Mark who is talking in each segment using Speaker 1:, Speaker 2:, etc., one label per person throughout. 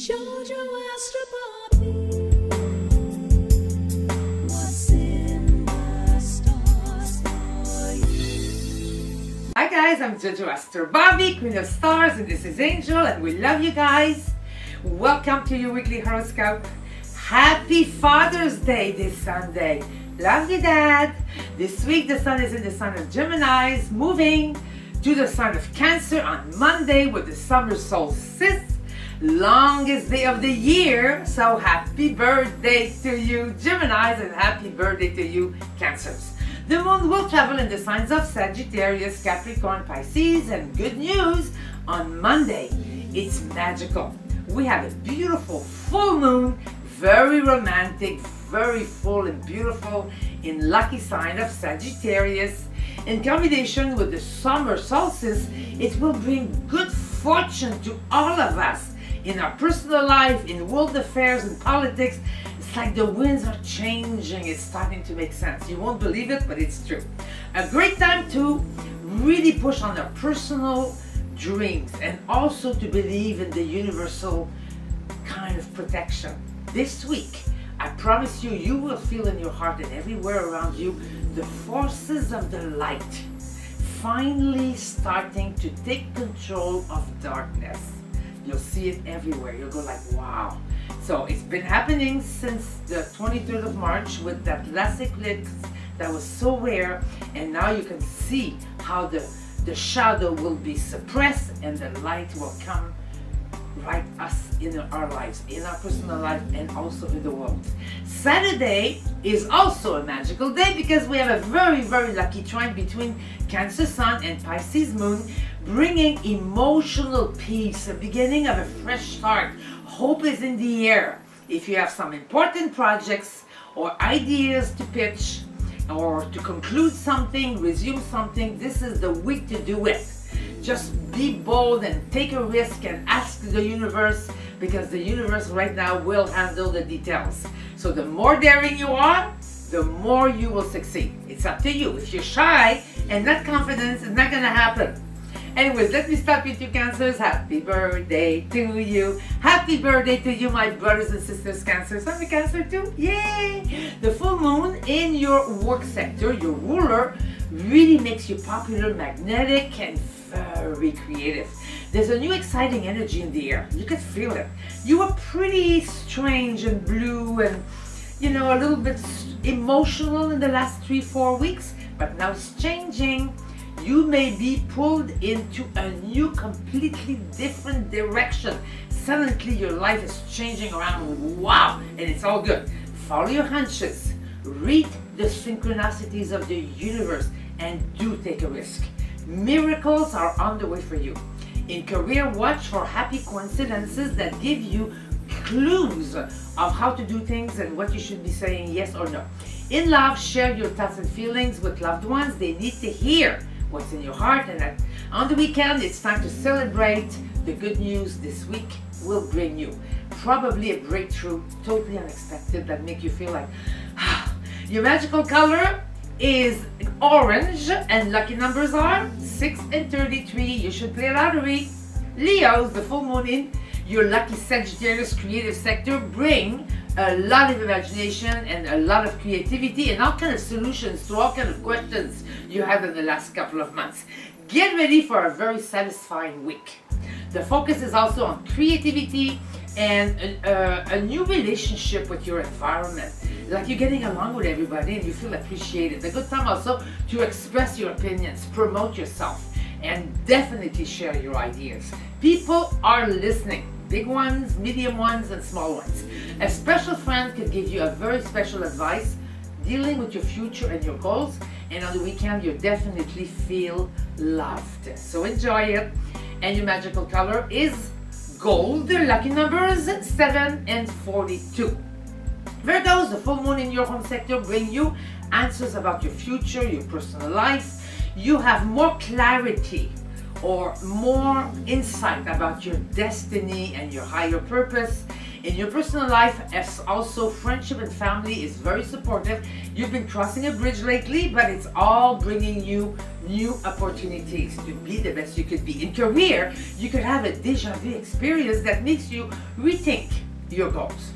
Speaker 1: Hi guys, I'm Jojo Astor Bobby, Queen of Stars, and this is Angel, and we love you guys. Welcome to your weekly horoscope. Happy Father's Day this Sunday. Love you, Dad. This week the sun is in the sign of Gemini's, moving to the sign of Cancer on Monday with the summer solstice. Longest day of the year. So happy birthday to you, Geminis, and happy birthday to you, Cancers. The moon will travel in the signs of Sagittarius, Capricorn, Pisces, and good news on Monday. It's magical. We have a beautiful full moon, very romantic, very full and beautiful in lucky sign of Sagittarius. In combination with the summer solstice, it will bring good fortune to all of us in our personal life, in world affairs, in politics. It's like the winds are changing. It's starting to make sense. You won't believe it, but it's true. A great time to really push on our personal dreams and also to believe in the universal kind of protection. This week, I promise you, you will feel in your heart and everywhere around you the forces of the light finally starting to take control of darkness. You'll see it everywhere. You'll go like, wow. So it's been happening since the 23rd of March with that last eclipse that was so rare. And now you can see how the, the shadow will be suppressed and the light will come right us in our lives, in our personal life, and also in the world. Saturday is also a magical day because we have a very, very lucky trine between Cancer Sun and Pisces Moon, bringing emotional peace, a beginning of a fresh start. Hope is in the air. If you have some important projects or ideas to pitch, or to conclude something, resume something, this is the week to do it. Just be bold and take a risk and ask the universe because the universe right now will handle the details. So the more daring you are, the more you will succeed. It's up to you. If you're shy and not confident, it's not gonna happen. Anyways, let me stop with you cancers. Happy birthday to you. Happy birthday to you, my brothers and sisters cancers. I'm a cancer too. Yay! The full moon in your work sector, your ruler, really makes you popular, magnetic, and very creative. There's a new exciting energy in the air. You can feel it. You were pretty strange and blue and, you know, a little bit emotional in the last three, four weeks, but now it's changing. You may be pulled into a new, completely different direction. Suddenly your life is changing around. Wow! And it's all good. Follow your hunches. Read the synchronicities of the universe and do take a risk. Miracles are on the way for you. In career, watch for happy coincidences that give you clues of how to do things and what you should be saying yes or no. In love, share your thoughts and feelings with loved ones. They need to hear what's in your heart. And that on the weekend, it's time to celebrate the good news this week will bring you. Probably a breakthrough, totally unexpected, that make you feel like, ah. Your magical color is orange and lucky numbers are 6 and 33. You should play lottery. Leo's the full moon in your lucky Sagittarius creative sector bring a lot of imagination and a lot of creativity and all kind of solutions to all kind of questions you had in the last couple of months. Get ready for a very satisfying week. The focus is also on creativity and a, a, a new relationship with your environment. Like you're getting along with everybody and you feel appreciated. A good time also to express your opinions, promote yourself, and definitely share your ideas. People are listening. Big ones, medium ones, and small ones. A special friend could give you a very special advice dealing with your future and your goals. And on the weekend, you definitely feel loved. So enjoy it. And your magical color is gold. Lucky numbers 7 and 42. Virgos, the full moon in your home sector bring you answers about your future, your personal life. You have more clarity or more insight about your destiny and your higher purpose. In your personal life, as also friendship and family is very supportive. You've been crossing a bridge lately, but it's all bringing you new opportunities to be the best you could be. In career, you could have a deja vu experience that makes you rethink your goals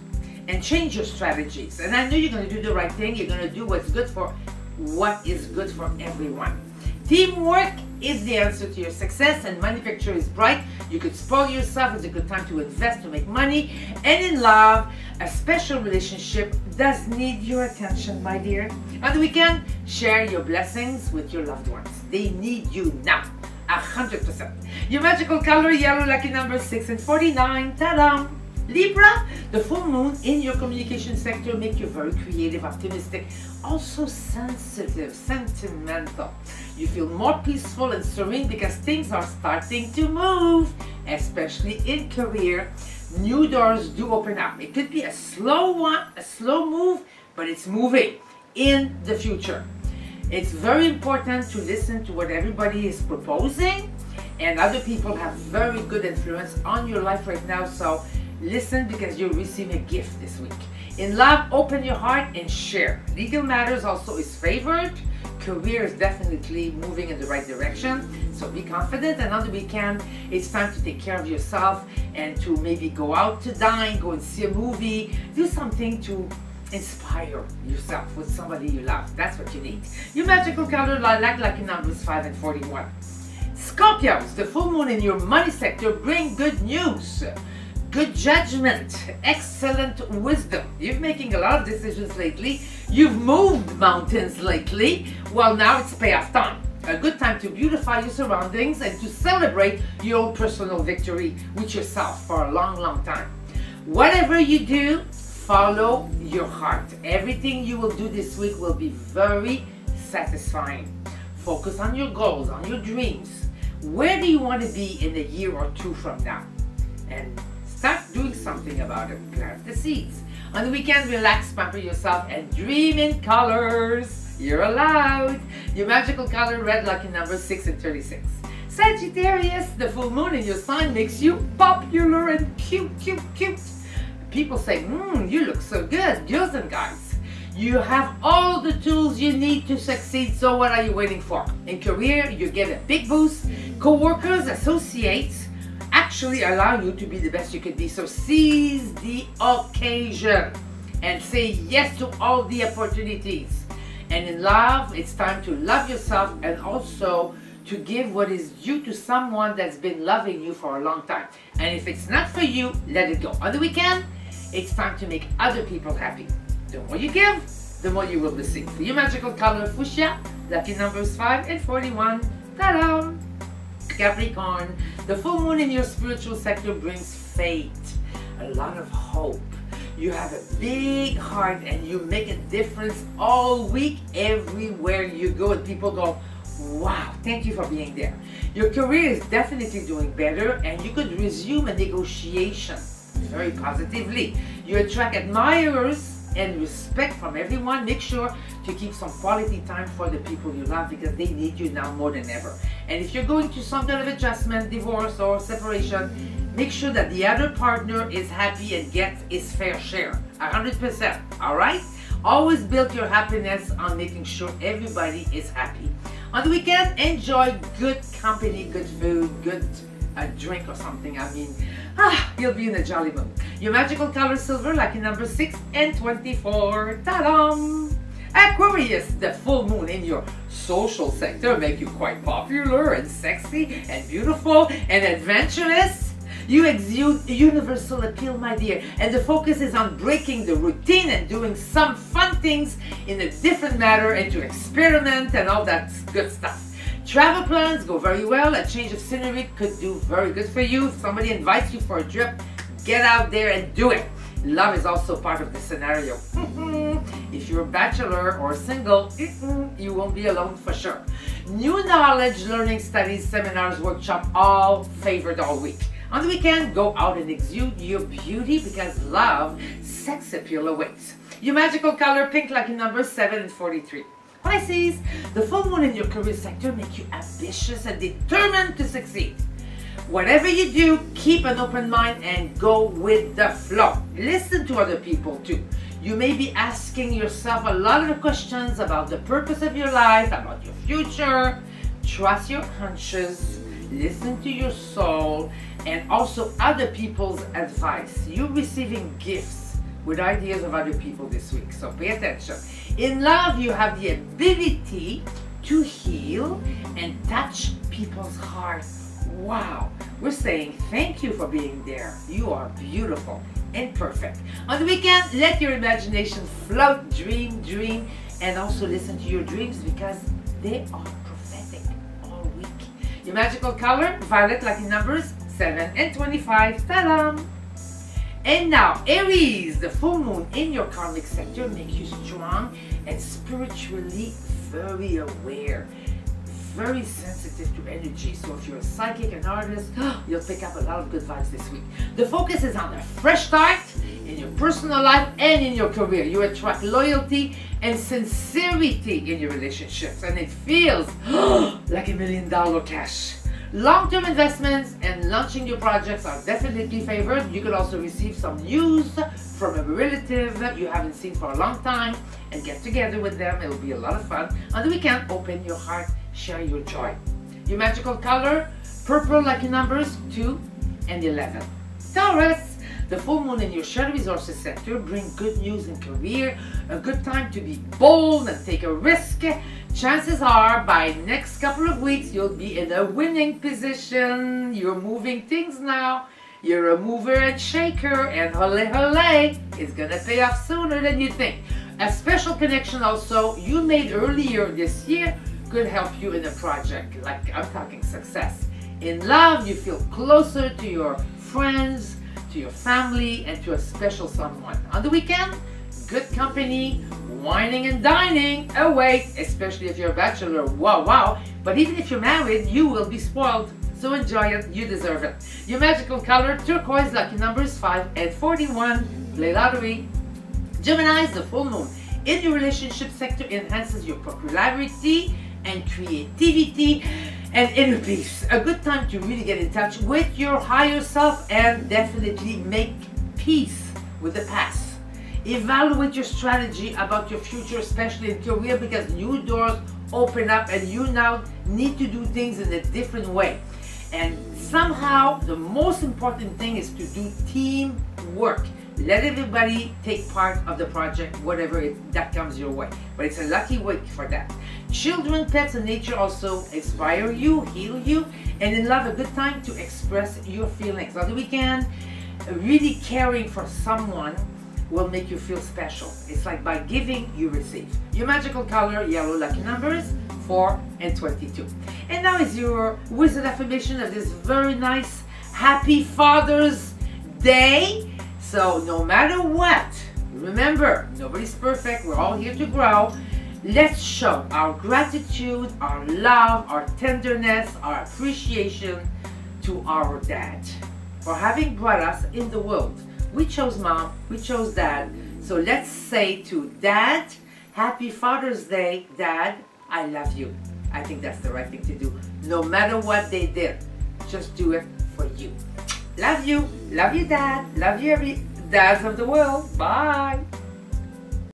Speaker 1: and change your strategies. And I know you're going to do the right thing. You're going to do what's good for what is good for everyone. Teamwork is the answer to your success, and money picture is bright. You could spoil yourself. It's a good time to invest to make money. And in love, a special relationship does need your attention, my dear. On the weekend, share your blessings with your loved ones. They need you now. A hundred percent. Your magical color, yellow, lucky number 6 and 49. Ta-da! Libra, the full moon in your communication sector make you very creative, optimistic, also sensitive, sentimental. You feel more peaceful and serene because things are starting to move, especially in career. New doors do open up. It could be a slow one, a slow move, but it's moving in the future. It's very important to listen to what everybody is proposing and other people have very good influence on your life right now so Listen because you'll receive a gift this week. In love, open your heart and share. Legal matters also is favored. Career is definitely moving in the right direction. So be confident. And on the weekend, it's time to take care of yourself and to maybe go out to dine, go and see a movie, do something to inspire yourself with somebody you love. That's what you need. Your magical color lilac, lucky numbers 5 and 41. Scorpios, the full moon in your money sector bring good news good judgment, excellent wisdom. You're making a lot of decisions lately. You've moved mountains lately. Well, now it's payoff time. A good time to beautify your surroundings and to celebrate your own personal victory with yourself for a long, long time. Whatever you do, follow your heart. Everything you will do this week will be very satisfying. Focus on your goals, on your dreams. Where do you want to be in a year or two from now? And Start doing something about it. Plant the seeds. On the weekend, relax, pamper yourself, and dream in colors. You're allowed. Your magical color, red lucky number 6 and 36. Sagittarius, the full moon in your sign makes you popular and cute, cute, cute. People say, mmm, you look so good, girls and guys. You have all the tools you need to succeed, so what are you waiting for? In career, you get a big boost. Co-workers, associates, actually allow you to be the best you can be. So seize the occasion and say yes to all the opportunities. And in love, it's time to love yourself and also to give what is due to someone that's been loving you for a long time. And if it's not for you, let it go. On the weekend, it's time to make other people happy. The more you give, the more you will receive. For your magical color, fuchsia, lucky numbers 5 and 41. Ta-da! Capricorn, the full moon in your spiritual sector brings faith, a lot of hope. You have a big heart and you make a difference all week everywhere you go and people go, wow, thank you for being there. Your career is definitely doing better and you could resume a negotiation very positively. You attract admirers and respect from everyone. Make sure to keep some quality time for the people you love because they need you now more than ever. And if you're going to some kind of adjustment, divorce or separation, make sure that the other partner is happy and gets his fair share. 100%. All right? Always build your happiness on making sure everybody is happy. On the weekend, enjoy good company, good food, good a drink or something. I mean, ah, you'll be in a jolly mood. Your magical color silver, lucky number 6 and 24. Ta-da! Aquarius, the full moon in your social sector make you quite popular and sexy and beautiful and adventurous. You exude universal appeal, my dear, and the focus is on breaking the routine and doing some fun things in a different manner and to experiment and all that good stuff. Travel plans go very well. A change of scenery could do very good for you. If somebody invites you for a trip, get out there and do it. Love is also part of the scenario. you're bachelor or single, you won't be alone for sure. New knowledge, learning, studies, seminars, workshop, all favored all week. On the weekend, go out and exude your beauty because love, sex appeal awaits. Your magical color, pink lucky number 7 and 43. Pisces, the full moon in your career sector make you ambitious and determined to succeed. Whatever you do, keep an open mind and go with the flow. Listen to other people too. You may be asking yourself a lot of questions about the purpose of your life, about your future. Trust your hunches, listen to your soul, and also other people's advice. You're receiving gifts with ideas of other people this week, so pay attention. In love, you have the ability to heal and touch people's hearts Wow, we're saying thank you for being there. You are beautiful and perfect. On the weekend, let your imagination float, dream, dream, and also listen to your dreams because they are prophetic all week. Your magical color, violet lucky numbers 7 and 25. Salam! And now, Aries, the full moon in your karmic sector makes you strong and spiritually very aware very sensitive to energy. So if you're a psychic, and artist, you'll pick up a lot of good vibes this week. The focus is on a fresh start in your personal life and in your career. You attract loyalty and sincerity in your relationships, and it feels like a million dollar cash. Long-term investments and launching your projects are definitely favored. You could also receive some news from a relative you haven't seen for a long time and get together with them. It'll be a lot of fun. On the weekend, open your heart share your joy. Your magical color, purple lucky numbers 2 and 11. Taurus, the full moon in your shadow resources sector bring good news in career, a good time to be bold and take a risk. Chances are by next couple of weeks you'll be in a winning position. You're moving things now. You're a mover and shaker and hole hole is gonna pay off sooner than you think. A special connection also you made earlier this year could help you in a project, like I'm talking success. In love, you feel closer to your friends, to your family, and to a special someone. On the weekend, good company, whining and dining away, especially if you're a bachelor. Wow, wow. But even if you're married, you will be spoiled. So enjoy it, you deserve it. Your magical color, turquoise, lucky numbers 5 and 41. Play lottery. Gemini is the full moon. In your relationship sector enhances your popularity and creativity and inner peace. A good time to really get in touch with your higher self and definitely make peace with the past. Evaluate your strategy about your future, especially in career, because new doors open up and you now need to do things in a different way. And somehow, the most important thing is to do team work. Let everybody take part of the project, whatever it, that comes your way. But it's a lucky week for that. Children, pets, and nature also inspire you, heal you, and in love, a good time to express your feelings. On the weekend, really caring for someone will make you feel special. It's like by giving, you receive. Your magical color, yellow lucky numbers, 4 and 22. And now is your wizard affirmation of this very nice, happy Father's Day. So no matter what, remember, nobody's perfect. We're all here to grow. Let's show our gratitude, our love, our tenderness, our appreciation to our dad for having brought us in the world. We chose mom, we chose dad. So let's say to dad, happy Father's Day, dad, I love you. I think that's the right thing to do. No matter what they did, just do it for you. Love you. Love you, dad. Love you, every dads of the world. Bye.